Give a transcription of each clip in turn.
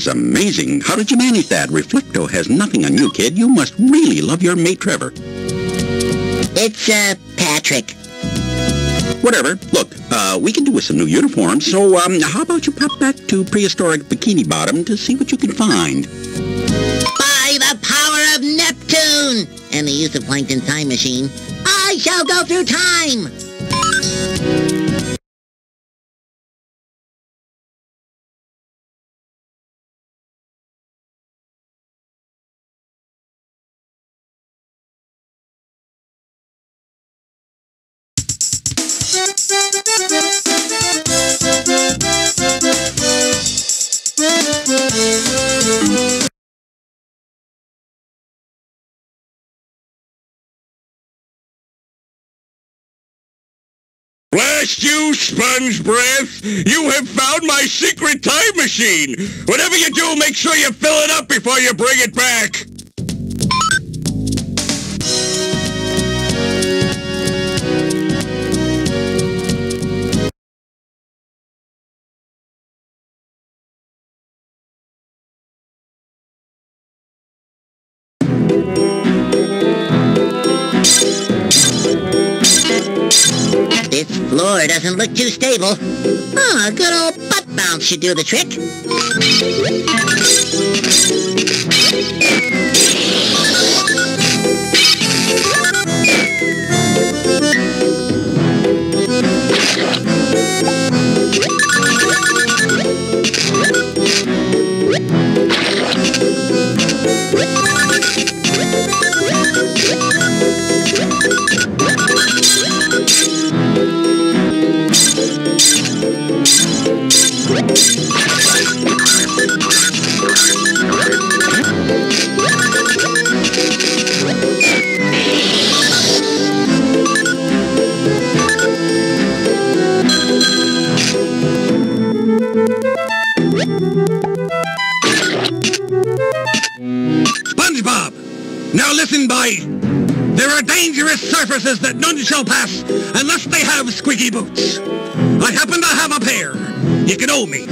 is amazing. How did you manage that? Reflecto has nothing on you, kid. You must really love your mate, Trevor. It's, uh, Patrick. Whatever. Look, uh, we can do with some new uniforms, so, um, how about you pop back to prehistoric Bikini Bottom to see what you can find? By the power of Neptune and the use of Plankton Time Machine, I shall go through time! Blast you, sponge breath! You have found my secret time machine! Whatever you do, make sure you fill it up before you bring it back! Floor doesn't look too stable. Oh, a good old butt bounce should do the trick. Surfaces that none shall pass unless they have squeaky boots. I happen to have a pair. You can owe me.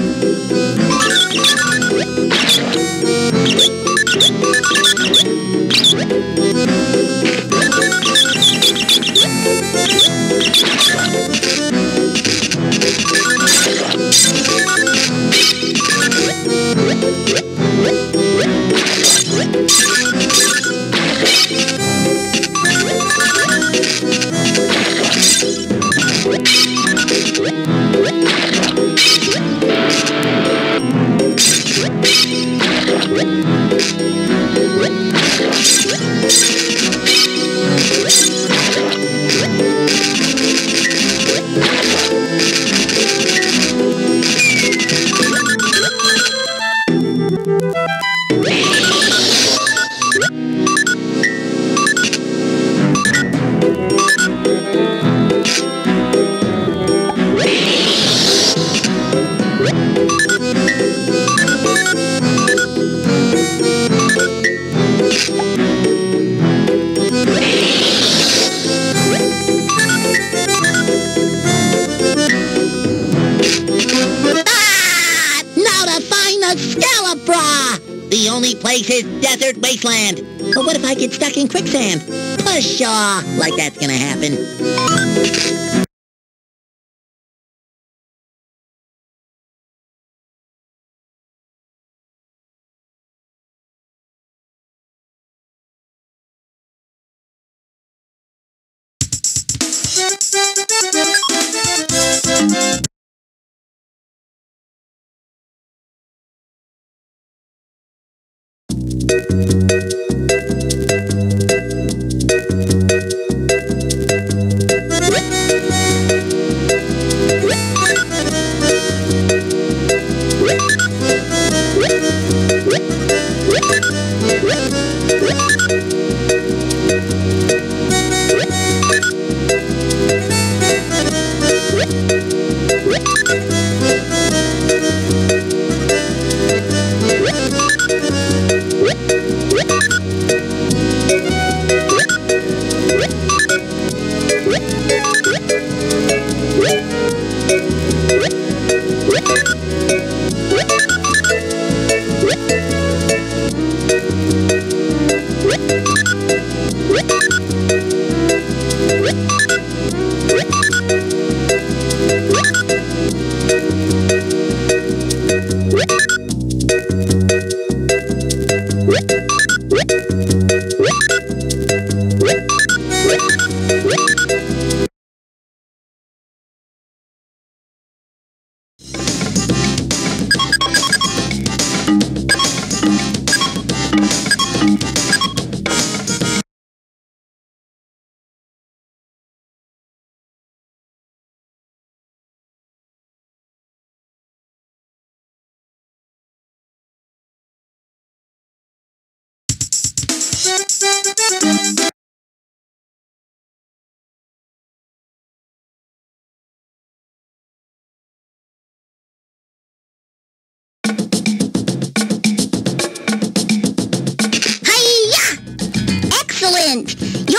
if I get stuck in quicksand? Pshaw! Like that's gonna happen.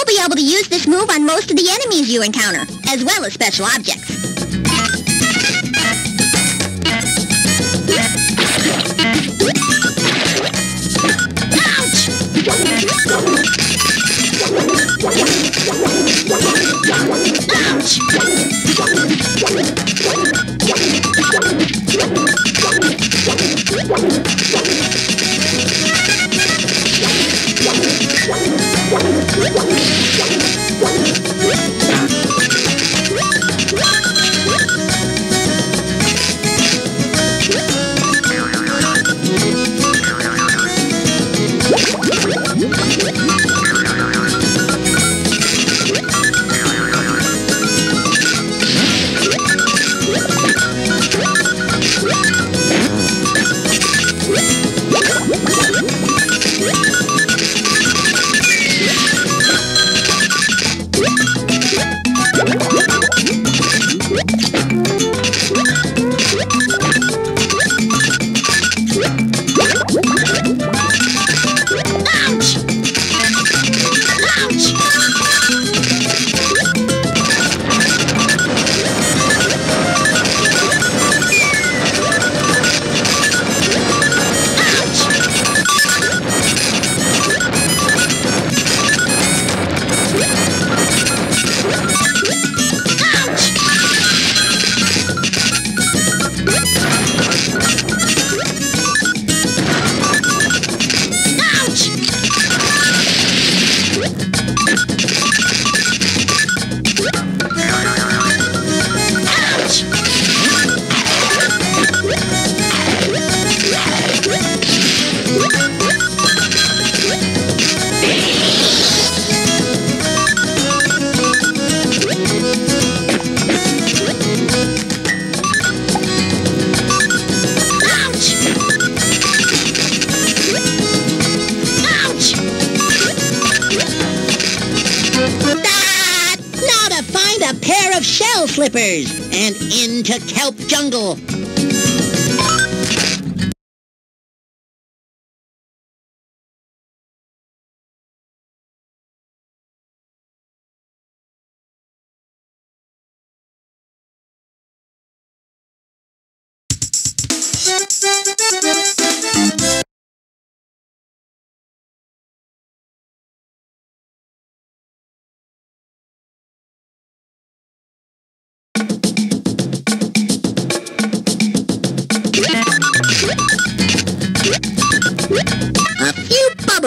Be able to use this move on most of the enemies you encounter, as well as special objects. Ah! And into Kelp Jungle.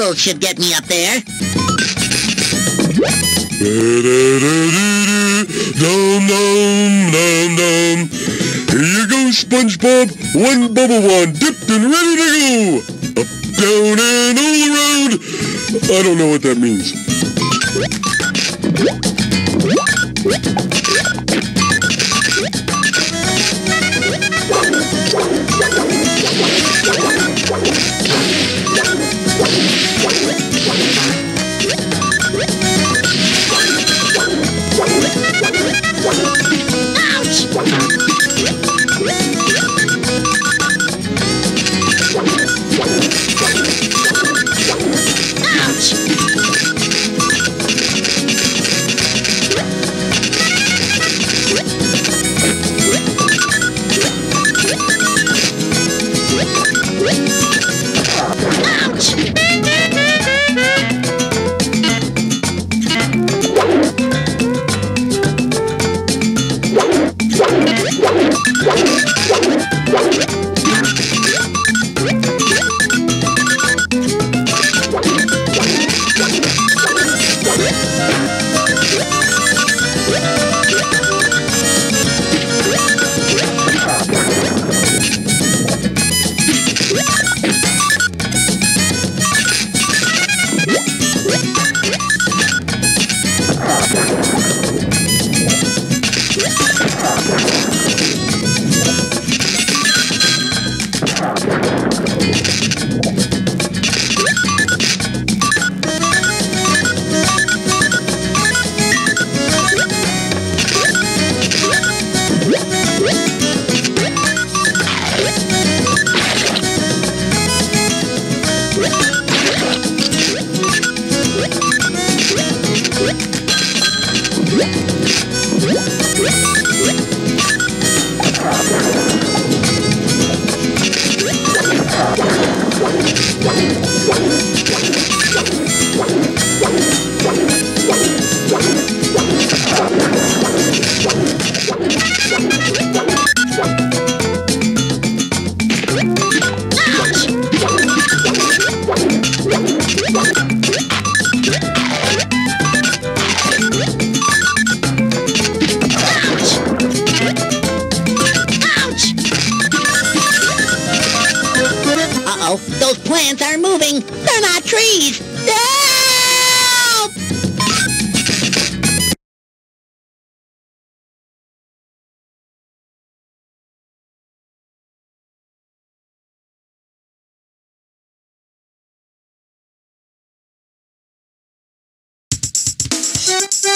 April should get me up there. Dum dum dum dum. Here you go, SpongeBob. One bubble wand dipped and ready to go. Up, down, and all around. I don't know what that means. Those plants are moving. They're not trees. All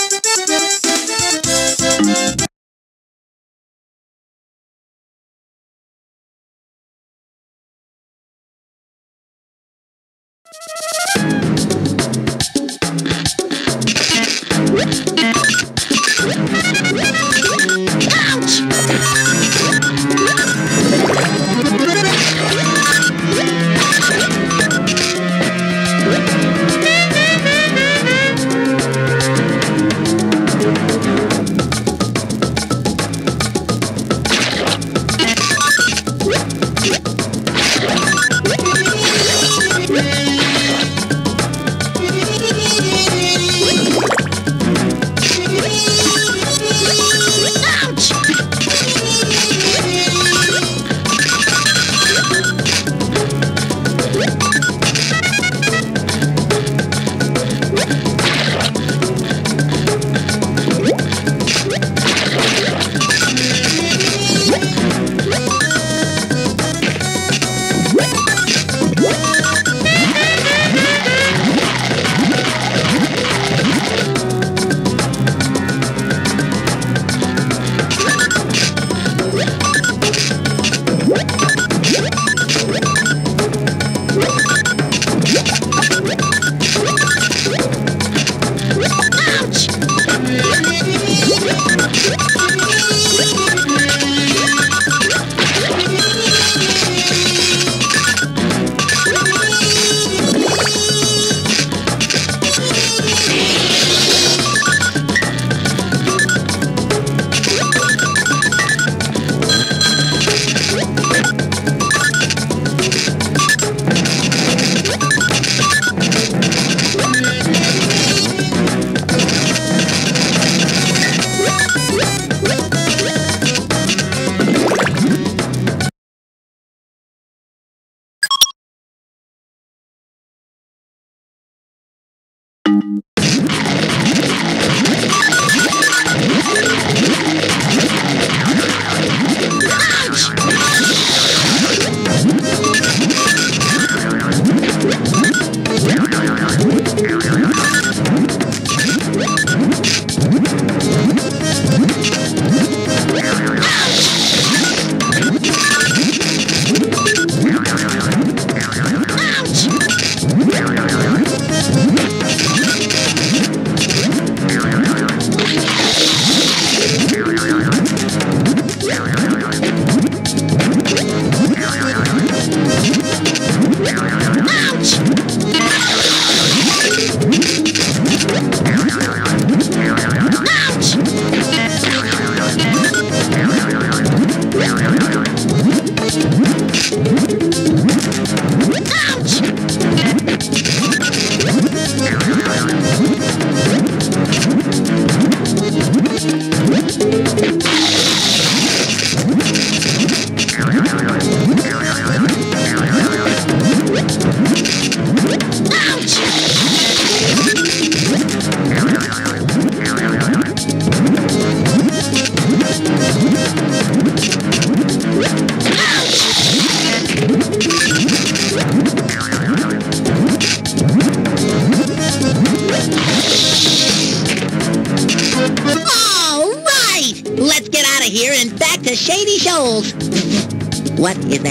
what smell?